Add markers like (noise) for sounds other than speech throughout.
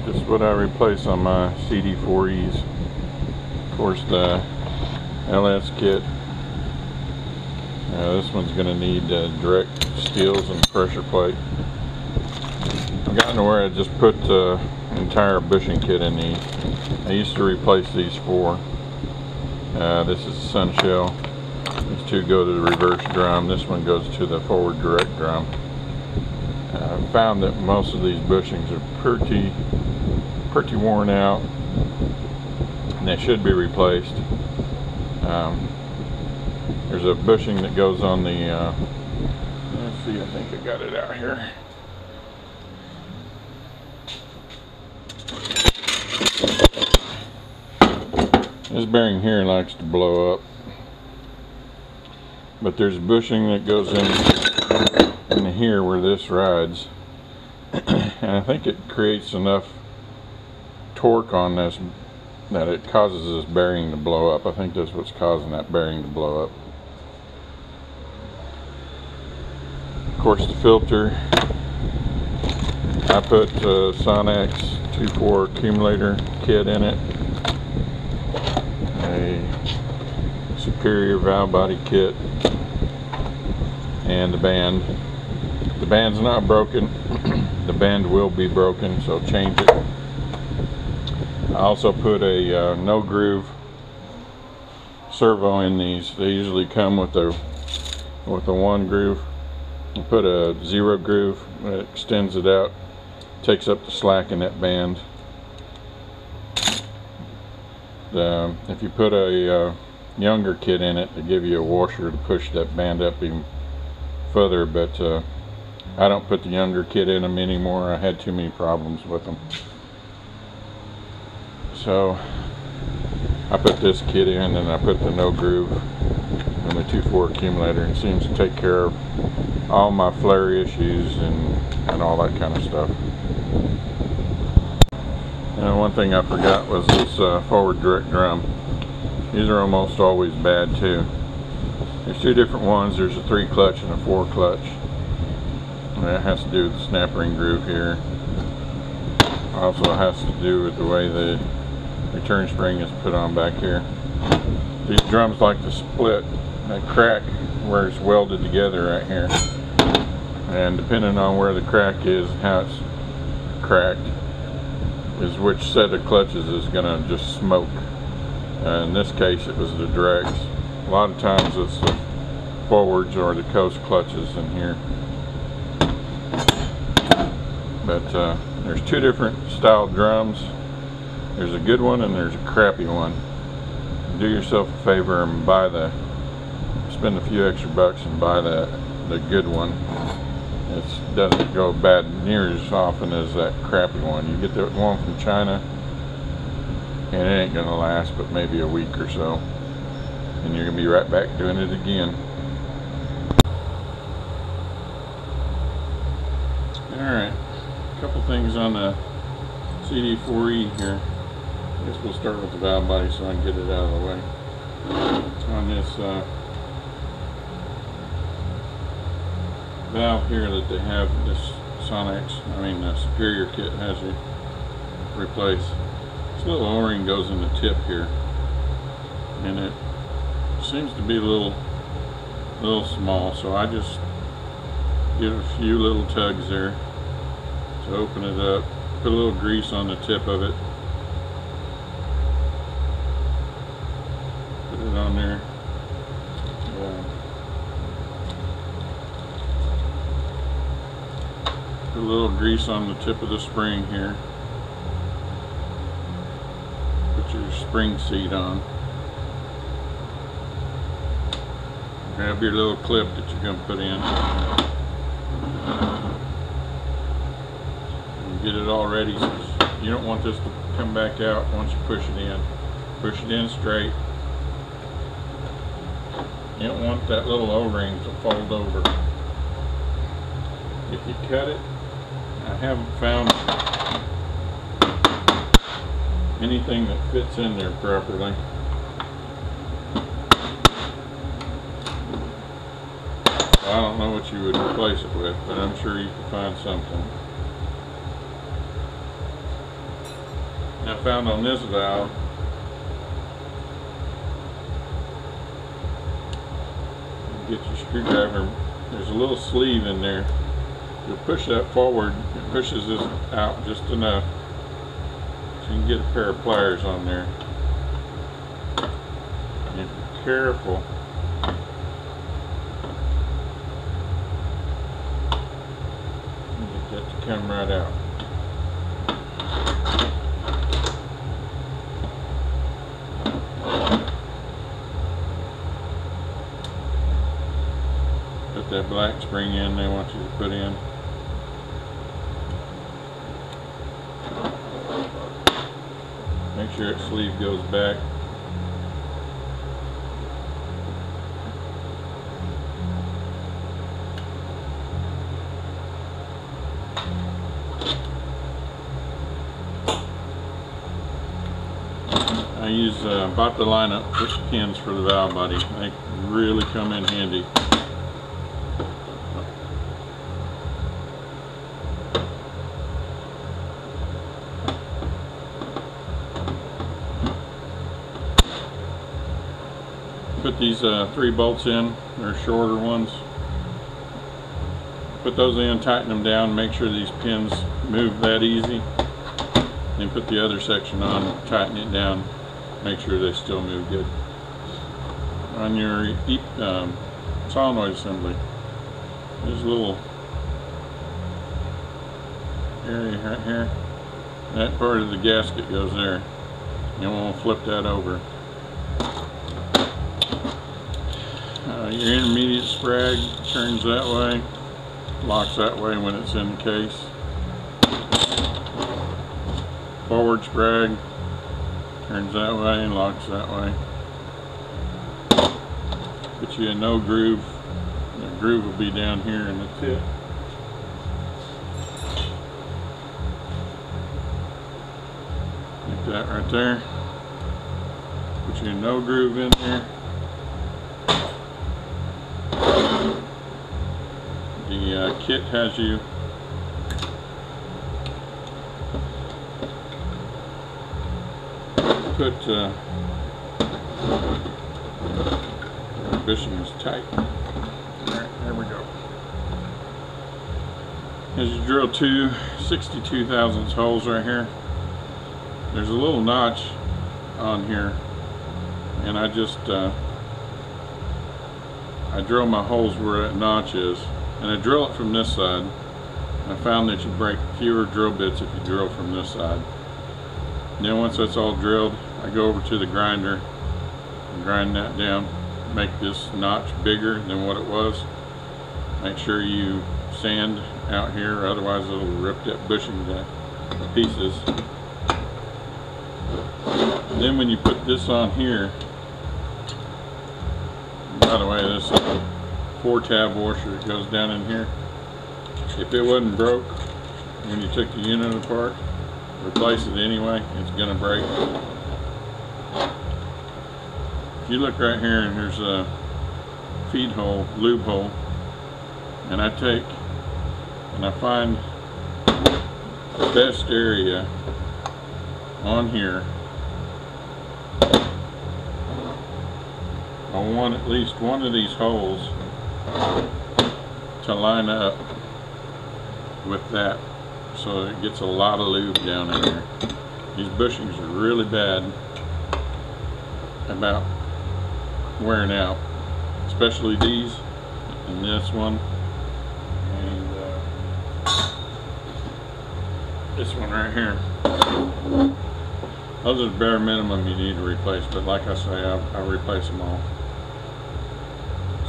This is what I replace on my CD4Es. Of course, the LS kit. Uh, this one's going to need uh, direct steels and pressure plate. I've gotten to where I just put the entire bushing kit in these. I used to replace these four. Uh, this is the sun shell. These two go to the reverse drum. This one goes to the forward direct drum. I found that most of these bushings are pretty, pretty worn out, and they should be replaced. Um, there's a bushing that goes on the. Uh, let's see, I think I got it out here. This bearing here likes to blow up. But there's a bushing that goes in, in here where this rides. (clears throat) and I think it creates enough torque on this that it causes this bearing to blow up. I think that's what's causing that bearing to blow up. Of course the filter, I put uh, Sonnax 2.4 accumulator kit in it a superior valve body kit and the band. The band's not broken. (clears throat) the band will be broken, so change it. I also put a uh, no groove servo in these. They usually come with a with a one groove. I put a zero groove that extends it out, takes up the slack in that band. If you put a uh, younger kit in it to give you a washer to push that band up even further but uh, I don't put the younger kit in them anymore I had too many problems with them so I put this kit in and I put the no groove and the 2.4 accumulator and seems to take care of all my flare issues and, and all that kind of stuff and one thing I forgot was this uh, forward direct drum. These are almost always bad too. There's two different ones. There's a three clutch and a four clutch. And that has to do with the snap ring groove here. Also has to do with the way the return spring is put on back here. These drums like to split and crack where it's welded together right here. And depending on where the crack is, how it's cracked, is which set of clutches is going to just smoke. Uh, in this case it was the directs. A lot of times it's the forwards or the coast clutches in here. But uh, there's two different style drums. There's a good one and there's a crappy one. Do yourself a favor and buy the, spend a few extra bucks and buy the, the good one it doesn't go bad near as often as that crappy one. You get that one from China, and it ain't gonna last but maybe a week or so. And you're gonna be right back doing it again. Alright, a couple things on the CD4E here. I guess we'll start with the valve body so I can get it out of the way. On this uh, valve here that they have this Sonnax, I mean the Superior kit has it replaced. This little o-ring goes in the tip here and it seems to be a little little small so I just give a few little tugs there to open it up put a little grease on the tip of it put there a little grease on the tip of the spring here. Put your spring seat on. Grab your little clip that you're going to put in. And get it all ready. You don't want this to come back out once you push it in. Push it in straight. You don't want that little O-ring to fold over. If you cut it, I haven't found anything that fits in there properly. I don't know what you would replace it with, but I'm sure you can find something. I found on this valve get your screwdriver there's a little sleeve in there. You'll push that forward it pushes this out just enough so you can get a pair of pliers on there. And be careful. Get that to come right out that black spring in they want you to put in. Make sure its sleeve goes back. I use uh, the lineup pins for the valve body. They really come in handy. Put these uh, three bolts in, they're shorter ones. Put those in, tighten them down, make sure these pins move that easy. Then put the other section on, tighten it down, make sure they still move good. On your um, solenoid assembly, there's a little area right here. That part of the gasket goes there. You want to flip that over. Uh, your intermediate sprag turns that way, locks that way when it's in case. Forward sprag turns that way and locks that way. Put you a no groove. The groove will be down here in the tip. Like that right there. Put you a no groove in there. Kit has you put uh, bushing is tight. There we go. As you drill two 62 thousandths holes right here, there's a little notch on here, and I just uh, I drill my holes where that notch is, and I drill it from this side. I found that you break fewer drill bits if you drill from this side. And then once that's all drilled, I go over to the grinder and grind that down, make this notch bigger than what it was. Make sure you sand out here, otherwise it'll rip that bushing to pieces. Then when you put this on here, by the way, this four tab washer that goes down in here. If it wasn't broke when you took the unit apart, replace it anyway, it's gonna break. If you look right here and there's a feed hole, lube hole, and I take and I find the best area on here I want at least one of these holes to line up with that so it gets a lot of lube down in there. These bushings are really bad about wearing out, especially these and this one and uh, this one right here. Those are the bare minimum you need to replace, but like I say, I, I replace them all.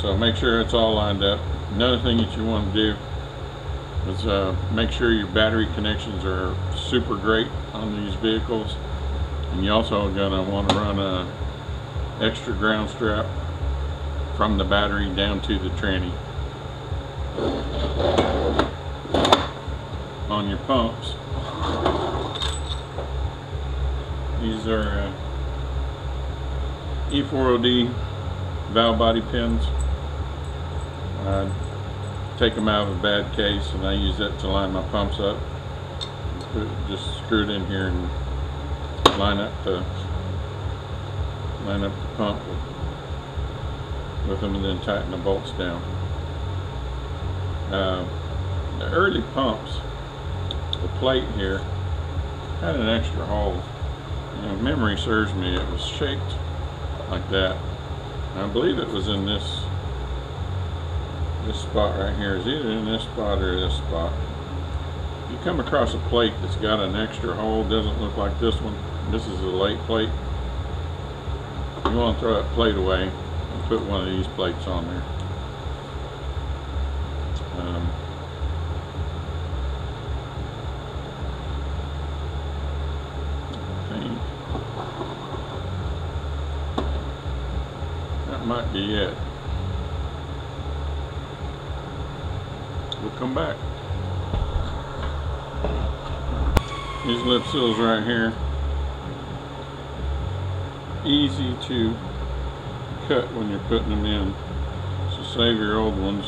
So make sure it's all lined up. Another thing that you want to do is uh, make sure your battery connections are super great on these vehicles. And you also are going to want to run a extra ground strap from the battery down to the tranny on your pumps. These are uh, E4OD valve body pins. I take them out of a bad case and I use that to line my pumps up. Just screw it in here and line up the line up the pump with them and then tighten the bolts down. Uh, the early pumps, the plate here, had an extra hole. Memory serves me, it was shaped like that. I believe it was in this this spot right here. Is either in this spot or this spot. If you come across a plate that's got an extra hole, doesn't look like this one. This is a late plate. You want to throw that plate away and put one of these plates on there. Um, I think that might be it. Come back. These lip seals right here, easy to cut when you're putting them in. So save your old ones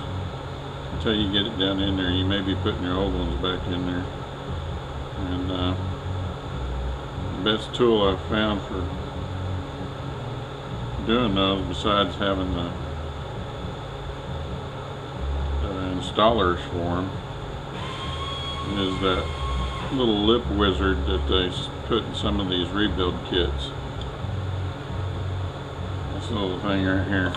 until you get it down in there. You may be putting your old ones back in there. And uh, the best tool I've found for doing those, besides having the, the installers for them, is that little lip wizard that they put in some of these rebuild kits. This little thing right here.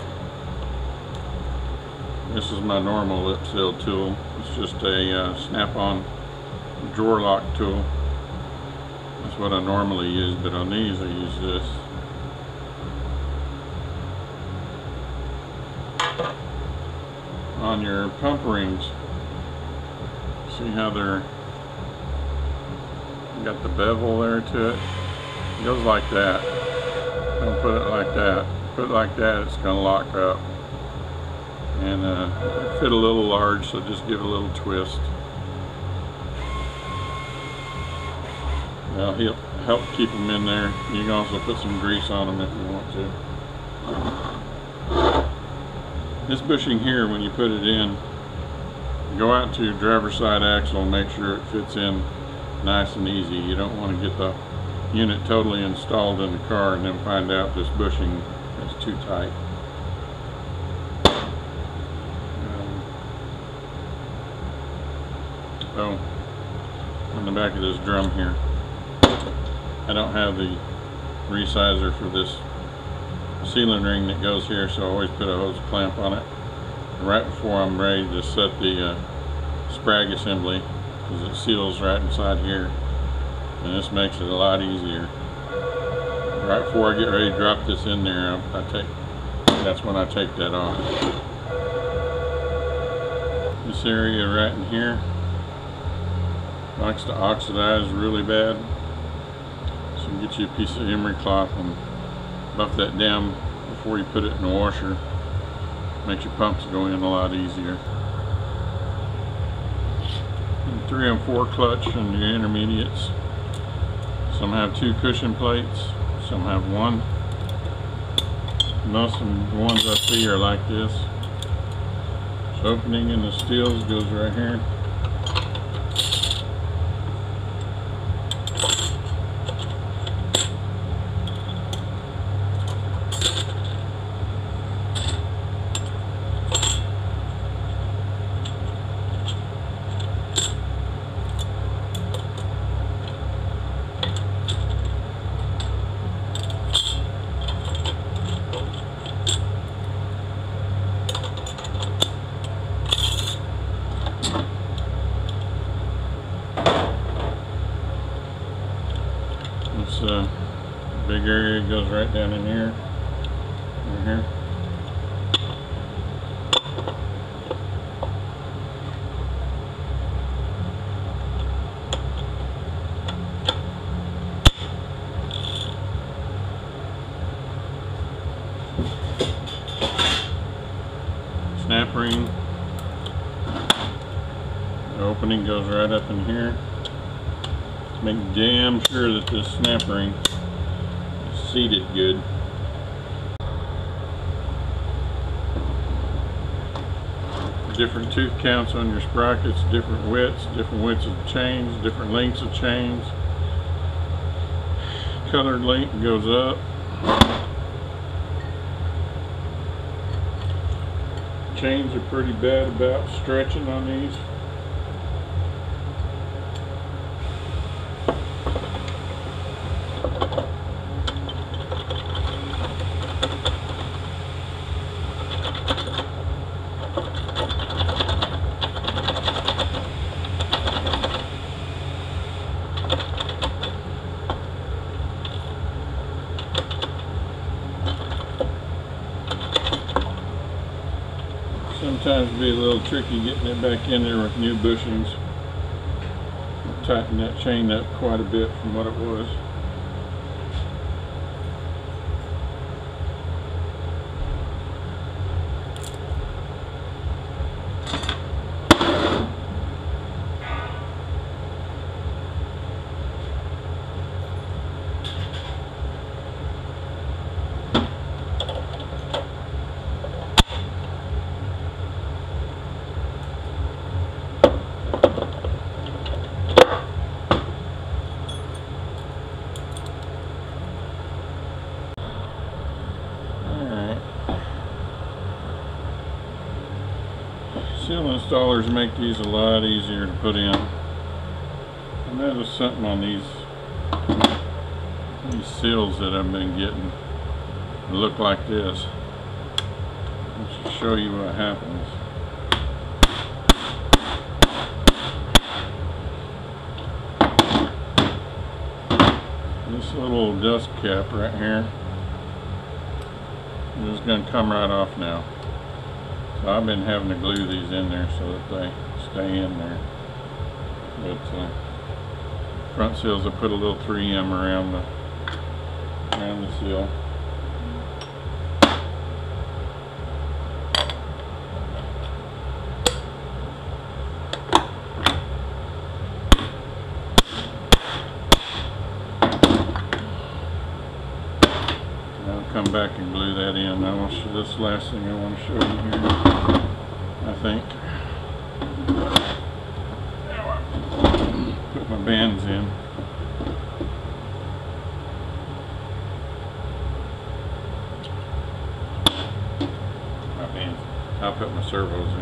This is my normal lip seal tool. It's just a uh, snap-on drawer lock tool. That's what I normally use, but on these I use this. On your pump rings, see how they're got the bevel there to it. It goes like that. Don't put it like that. Put it like that, it's gonna lock up. And uh, fit a little large, so just give it a little twist. Now he'll help keep them in there. You can also put some grease on them if you want to. This bushing here, when you put it in, go out to your driver's side axle and make sure it fits in nice and easy. You don't want to get the unit totally installed in the car and then find out this bushing is too tight. Um, oh, on the back of this drum here, I don't have the resizer for this sealing ring that goes here, so I always put a hose clamp on it. Right before I'm ready to set the uh, sprag assembly, because it seals right inside here, and this makes it a lot easier. Right before I get ready to drop this in there, I, I take, that's when I take that off. This area right in here likes to oxidize really bad. So get you a piece of emery cloth and buff that down before you put it in the washer. Makes your pumps go in a lot easier. And three and four clutch and your intermediates. Some have two cushion plates, some have one. Most of the ones I see are like this. So opening in the steels goes right here. This uh, area goes right down in here. Right here. Snap ring. The opening goes right up in here. Make damn sure that this snap ring seated good. Different tooth counts on your sprockets, different widths, different widths of chains, different lengths of chains. colored link goes up. Chains are pretty bad about stretching on these. Sometimes be a little tricky getting it back in there with new bushings. Tighten that chain up quite a bit from what it was. Alright. Seal installers make these a lot easier to put in. I noticed something on these these seals that I've been getting that look like this. I'll show you what happens. This little dust cap right here is going to come right off now. So I've been having to glue these in there so that they stay in there. But uh, front seals, I put a little 3M around the around the seal. I'll come back and glue that in. I want to, this last thing I want to show you here. I think. Put my bands in. My bands. I'll put my servos in.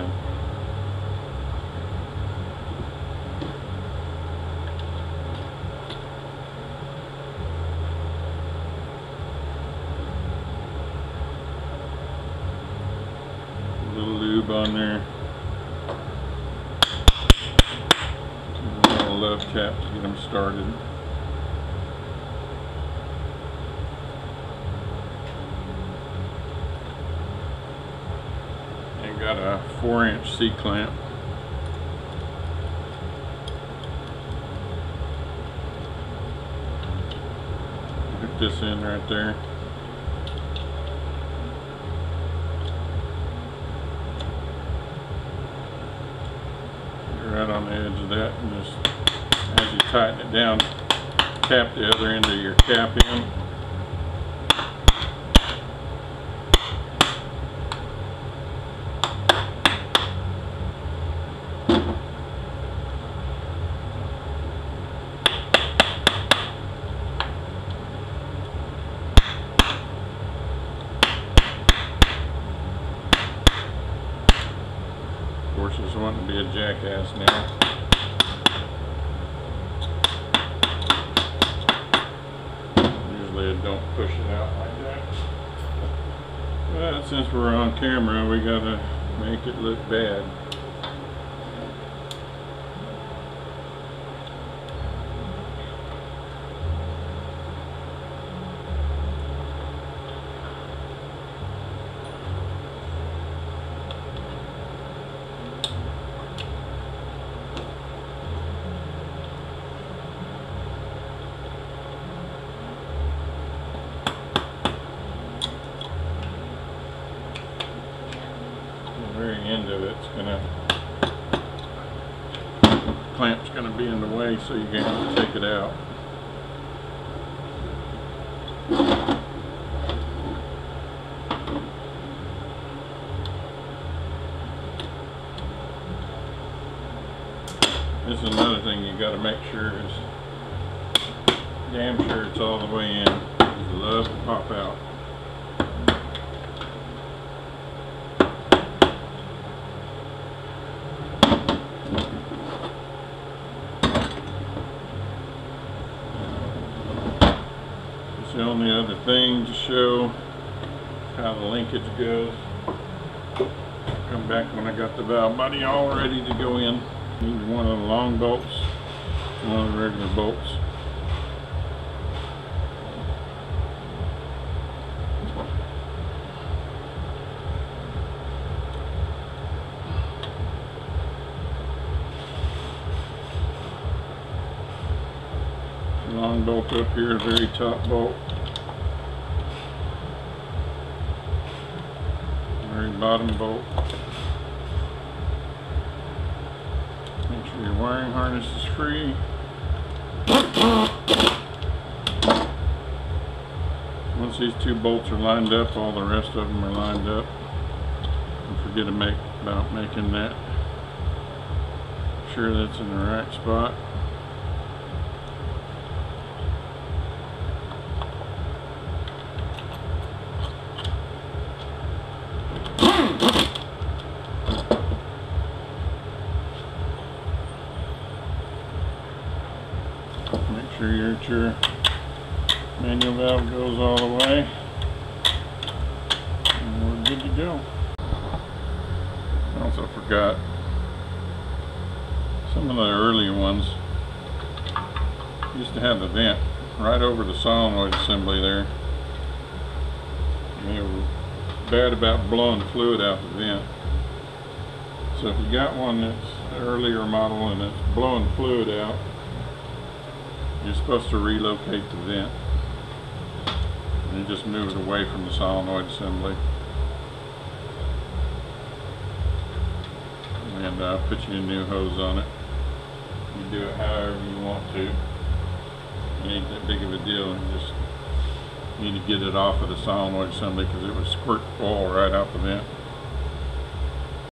A little lube on there. A little love tap to get them started. 4 inch C-clamp hook this in right there. Get right on the edge of that and just as you tighten it down tap the other end of your cap in. Is wanting to be a jackass now Usually I don't push it out like that. But since we're on camera, we gotta make it look bad. The very end of it's gonna clamp's gonna be in the way, so you're gonna take it out. This is another thing you gotta make sure is damn sure it's all the way in. Love to pop out. It's the only other thing to show how the linkage goes. Come back when I got the valve body all ready to go in. Need one of the long bolts, one of the regular bolts. Long bolt up here, very top bolt. Very bottom bolt. Make sure your wiring harness is free. Once these two bolts are lined up, all the rest of them are lined up. Don't forget to make about making that sure that's in the right spot. Make sure your, your manual valve goes all the way. And we're good to go. I also forgot some of the earlier ones used to have the vent right over the solenoid assembly there. They were bad about blowing fluid out the vent. So if you got one that's an earlier model and it's blowing fluid out, you're supposed to relocate the vent. And you just move it away from the solenoid assembly. And uh, put you a new hose on it. You do it however you want to. It ain't that big of a deal. You just need to get it off of the solenoid assembly because it would squirt oil right out the vent.